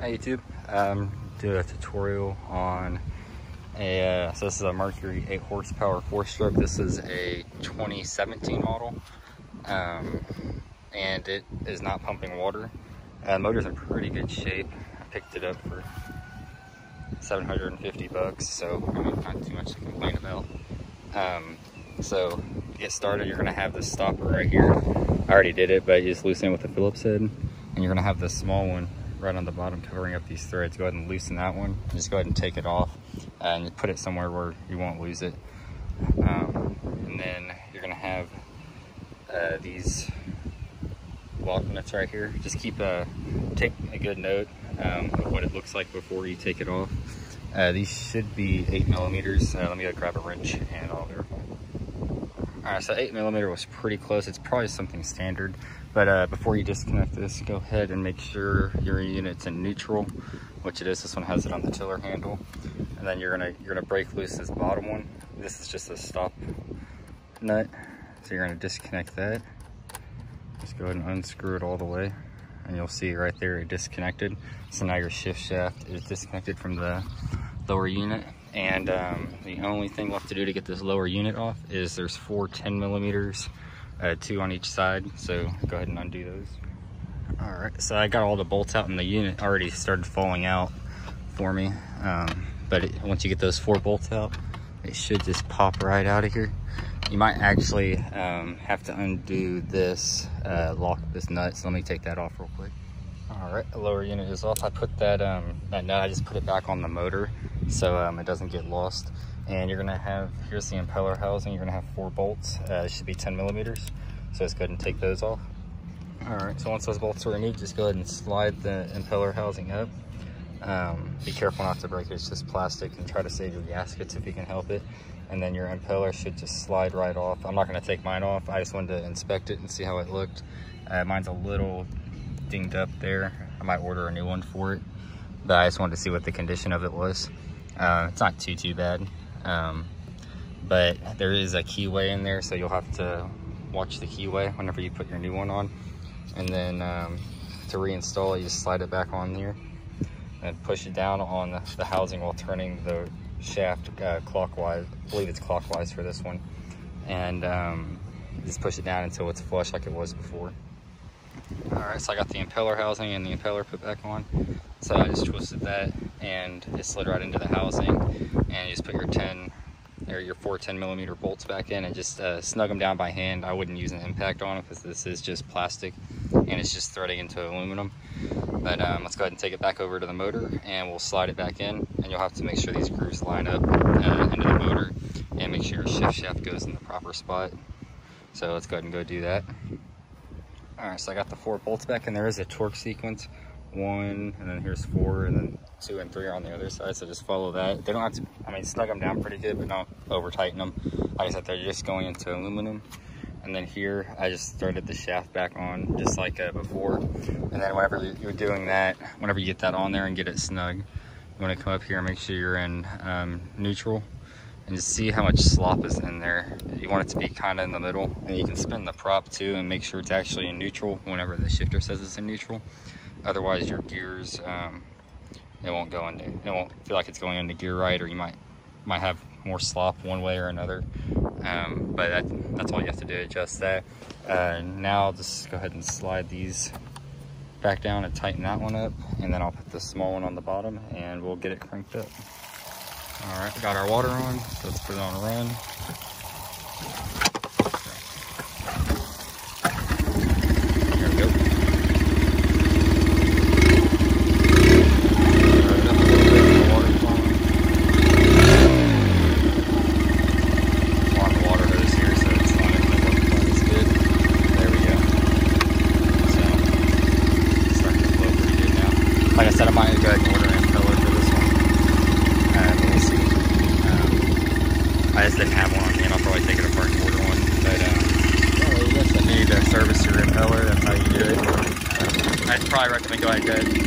Hi YouTube, um, do a tutorial on a, uh, so this is a Mercury 8 horsepower 4-stroke. This is a 2017 model, um, and it is not pumping water. Uh, the motor's in pretty good shape. I picked it up for 750 bucks, so I mean, not too much to complain about. Um, so to get started, you're gonna have this stopper right here. I already did it, but you just loosen it with a Phillips head, and you're gonna have this small one right on the bottom covering up these threads. Go ahead and loosen that one. Just go ahead and take it off and put it somewhere where you won't lose it. Um, and then you're gonna have uh, these lock nuts right here. Just keep a, take a good note um, of what it looks like before you take it off. Uh, these should be eight millimeters. Uh, let me go grab a wrench and I'll verify. All right, so eight millimeter was pretty close. It's probably something standard. But uh, before you disconnect this, go ahead and make sure your unit's in neutral, which it is. This one has it on the tiller handle. And then you're gonna you're gonna break loose this bottom one. This is just a stop nut. So you're gonna disconnect that. Just go ahead and unscrew it all the way. And you'll see right there it disconnected. So now your shift shaft is disconnected from the lower unit. And um, the only thing left to do to get this lower unit off is there's four 10 millimeters uh, two on each side. So go ahead and undo those. All right, so I got all the bolts out and the unit already started falling out for me. Um, but it, once you get those four bolts out, it should just pop right out of here. You might actually um, have to undo this, uh, lock this nut. So let me take that off real quick. All right, the lower unit is off. I put that, um, that nut, I just put it back on the motor so um, it doesn't get lost and you're gonna have, here's the impeller housing, you're gonna have four bolts, uh, it should be 10 millimeters. So let's go ahead and take those off. All right, so once those bolts are removed, just go ahead and slide the impeller housing up. Um, be careful not to break it, it's just plastic and try to save your gaskets if you can help it. And then your impeller should just slide right off. I'm not gonna take mine off, I just wanted to inspect it and see how it looked. Uh, mine's a little dinged up there. I might order a new one for it, but I just wanted to see what the condition of it was. Uh, it's not too, too bad. Um, but there is a keyway in there, so you'll have to watch the keyway whenever you put your new one on. And then um, to reinstall it, you just slide it back on here and push it down on the, the housing while turning the shaft uh, clockwise. I believe it's clockwise for this one. And um, just push it down until it's flush like it was before. All right, so I got the impeller housing and the impeller put back on. So I just twisted that and it slid right into the housing and you just put your 10 or your four 10 millimeter bolts back in and just uh, snug them down by hand. I wouldn't use an impact on it because this is just plastic and it's just threading into aluminum. But um, let's go ahead and take it back over to the motor and we'll slide it back in and you'll have to make sure these grooves line up uh, into the motor and make sure your shift shaft goes in the proper spot. So let's go ahead and go do that. All right, so I got the four bolts back and there is a torque sequence one, and then here's four, and then two and three are on the other side. So just follow that. They don't have to, I mean, snug them down pretty good, but don't over tighten them. Like I said, they're just going into aluminum. And then here, I just threaded the shaft back on just like uh, before. And then whenever you're doing that, whenever you get that on there and get it snug, you wanna come up here and make sure you're in um, neutral and just see how much slop is in there. You want it to be kind of in the middle and you can spin the prop too and make sure it's actually in neutral whenever the shifter says it's in neutral. Otherwise your gears, um, it won't go into, it won't feel like it's going into gear right or you might might have more slop one way or another. Um, but that, that's all you have to do, adjust that. Uh, now I'll just go ahead and slide these back down and tighten that one up. And then I'll put the small one on the bottom and we'll get it cranked up. All right, got our water on, let's put it on a run. Like I said, I might go ahead and order an impeller for this one. Uh, we'll see. Um, I just didn't have one on me, and I'll probably take it apart and order one. But um, well, you guess I need to service your impeller. That's how you do it. I'd probably recommend going ahead